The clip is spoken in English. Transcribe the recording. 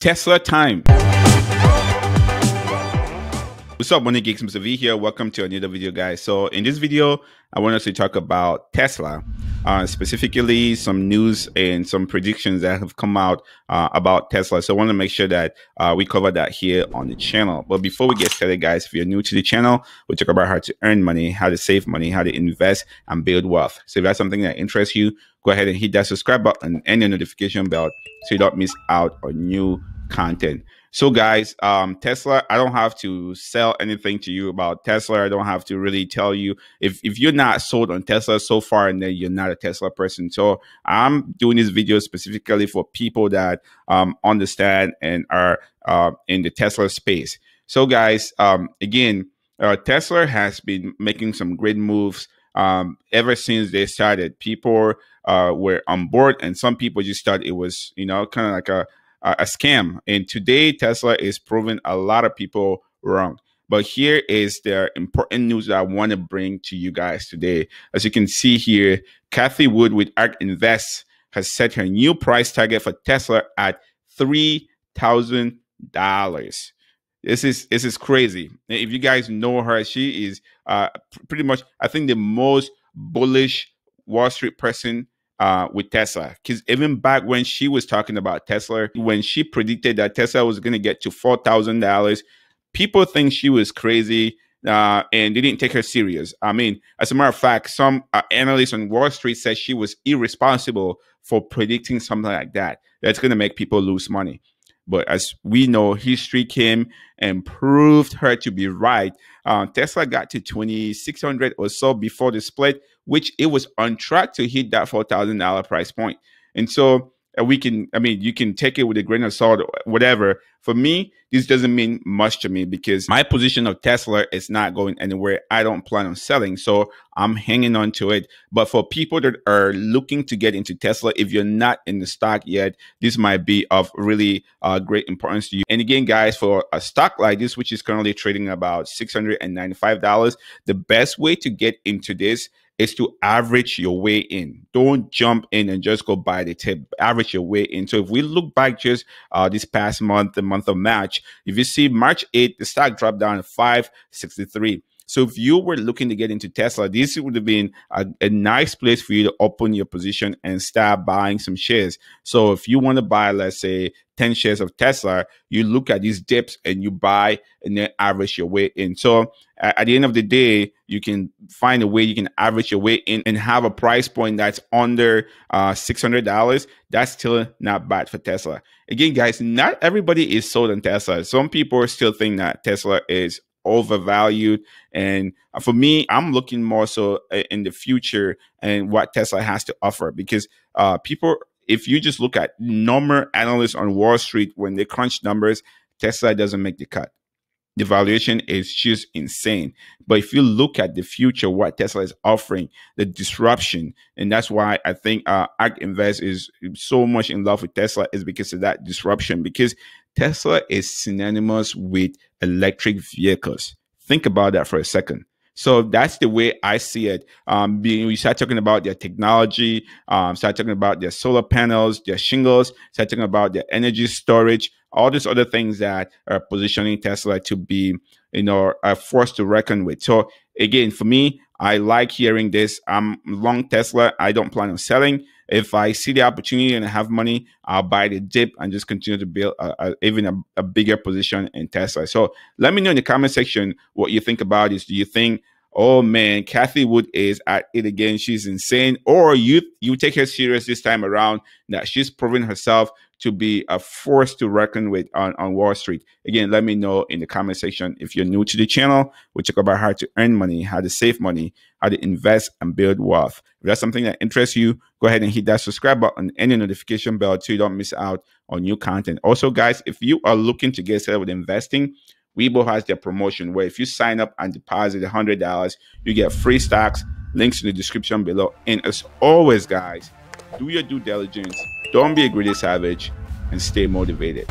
Tesla time. What's up, Money Geeks? Mr. V here. Welcome to another video, guys. So in this video, I want us to talk about Tesla, uh, specifically some news and some predictions that have come out uh, about Tesla. So I want to make sure that uh, we cover that here on the channel. But before we get started, guys, if you're new to the channel, we talk about how to earn money, how to save money, how to invest and build wealth. So if that's something that interests you, go ahead and hit that subscribe button and the notification bell so you don't miss out on new content. So, guys, um, Tesla, I don't have to sell anything to you about Tesla. I don't have to really tell you if, if you're not sold on Tesla so far and then you're not a Tesla person. So, I'm doing this video specifically for people that um, understand and are uh, in the Tesla space. So, guys, um, again, uh, Tesla has been making some great moves um, ever since they started. People uh, were on board, and some people just thought it was, you know, kind of like a uh, a scam. And today, Tesla is proving a lot of people wrong. But here is the important news that I want to bring to you guys today. As you can see here, Cathie Wood with ARK Invest has set her new price target for Tesla at three thousand dollars. This is this is crazy. If you guys know her, she is uh, pretty much I think the most bullish Wall Street person uh, with Tesla. Because even back when she was talking about Tesla, when she predicted that Tesla was going to get to four thousand dollars, people think she was crazy. Uh, and they didn't take her serious. I mean, as a matter of fact, some uh, analysts on Wall Street said she was irresponsible for predicting something like that. That's going to make people lose money. But as we know, history came and proved her to be right. Uh, Tesla got to 2,600 or so before the split, which it was on track to hit that $4,000 price point. And so uh, we can, I mean, you can take it with a grain of salt, whatever. For me, this doesn't mean much to me because my position of Tesla is not going anywhere. I don't plan on selling. So I'm hanging on to it. But for people that are looking to get into Tesla, if you're not in the stock yet, this might be of really uh, great importance to you. And again, guys, for a stock like this, which is currently trading about $695, the best way to get into this is to average your way in. Don't jump in and just go buy the tip. Average your way in. So if we look back just uh, this past month, the month of March, if you see March 8th, the stock dropped down to 563. So if you were looking to get into Tesla, this would have been a, a, nice place for you to open your position and start buying some shares. So if you want to buy, let's say, 10 shares of Tesla, you look at these dips and you buy and then average your way in. So at the end of the day, you can find a way you can average your way in and have a price point that's under uh, $600. That's still not bad for Tesla. Again, guys, not everybody is sold on Tesla. Some people still think that Tesla is overvalued. And for me, I'm looking more so uh, in the future and what Tesla has to offer because uh, people, if you just look at normal analysts on Wall Street when they crunch numbers, Tesla doesn't make the cut. The valuation is just insane. But if you look at the future, what Tesla is offering, the disruption, and that's why I think uh, ARK Invest is so much in love with Tesla is because of that disruption. Because Tesla is synonymous with electric vehicles. Think about that for a second. So that's the way I see it. Um, we start talking about their technology, um, start talking about their solar panels, their shingles, start talking about their energy storage, all these other things that are positioning Tesla to be, you know, a force to reckon with. So again, for me, I like hearing this. I'm long Tesla. I don't plan on selling. If I see the opportunity and I have money, I'll buy the dip and just continue to build a, a, even a, a bigger position in Tesla. So let me know in the comment section what you think about this. Do you think oh man, Cathie Wood is at it again. She's insane. Or you you take her serious this time around that she's proven herself to be a force to reckon with on, on Wall Street. Again, let me know in the comment section if you're new to the channel. We talk about how to earn money, how to save money, how to invest and build wealth. If that's something that interests you, go ahead and hit that subscribe button and the notification bell so you don't miss out on new content. Also, guys, if you are looking to get started with investing, Webull has their promotion where if you sign up and deposit $100, you get free stocks. Links in the description below. And as always, guys, do your due diligence. Don't be a greedy savage and stay motivated.